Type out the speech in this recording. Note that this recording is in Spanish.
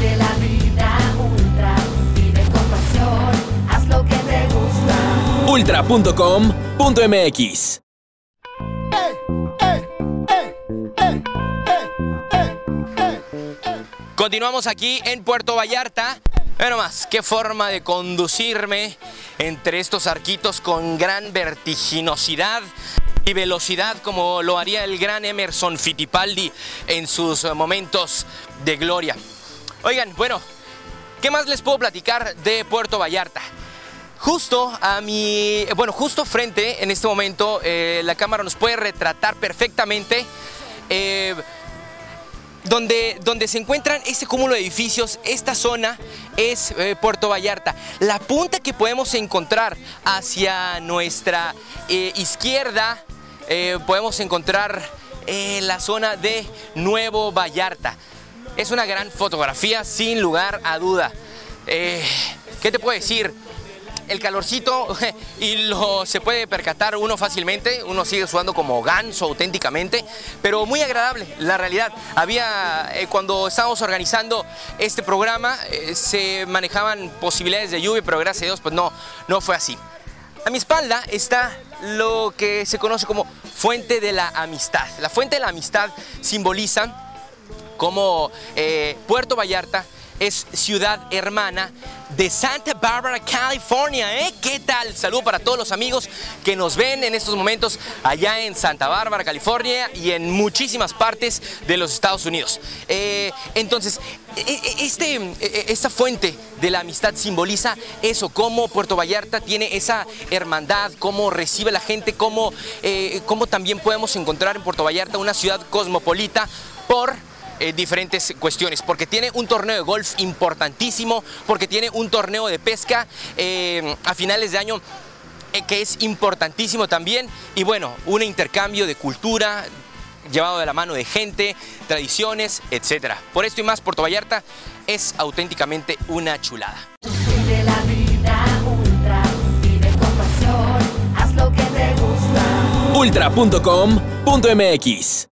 Vive la vida ultra, vive con pasión, haz lo que te gusta. ultra.com.mx. Continuamos aquí en Puerto Vallarta. Bueno más, qué forma de conducirme entre estos arquitos con gran vertiginosidad y velocidad como lo haría el gran Emerson Fittipaldi en sus momentos de gloria. Oigan, bueno, ¿qué más les puedo platicar de Puerto Vallarta? Justo a mi, bueno, justo frente en este momento eh, la cámara nos puede retratar perfectamente eh, donde, donde se encuentran ese cúmulo de edificios, esta zona es eh, Puerto Vallarta. La punta que podemos encontrar hacia nuestra izquierda, podemos encontrar la zona de Nuevo Vallarta. Es una gran fotografía, sin lugar a duda. Eh, ¿Qué te puedo decir? el calorcito y lo se puede percatar uno fácilmente, uno sigue sudando como ganso auténticamente, pero muy agradable la realidad. Había, eh, cuando estábamos organizando este programa, eh, se manejaban posibilidades de lluvia, pero gracias a Dios pues no, no fue así. A mi espalda está lo que se conoce como Fuente de la Amistad. La Fuente de la Amistad simboliza como eh, Puerto Vallarta es ciudad hermana de Santa Barbara, California. ¿eh? ¿Qué tal? Saludo para todos los amigos que nos ven en estos momentos allá en Santa Bárbara, California y en muchísimas partes de los Estados Unidos. Eh, entonces, e- e- este, e- esta fuente de la amistad simboliza eso, cómo Puerto Vallarta tiene esa hermandad, cómo recibe la gente, cómo, cómo también podemos encontrar en Puerto Vallarta una ciudad cosmopolita por eh, diferentes cuestiones, porque tiene un torneo de golf importantísimo, porque tiene un torneo de pesca eh, a finales de año eh, que es importantísimo también, y bueno, un intercambio de cultura llevado de la mano de gente, tradiciones, etcétera. Por esto y más, Puerto Vallarta es auténticamente una chulada. Ultra.com.mx.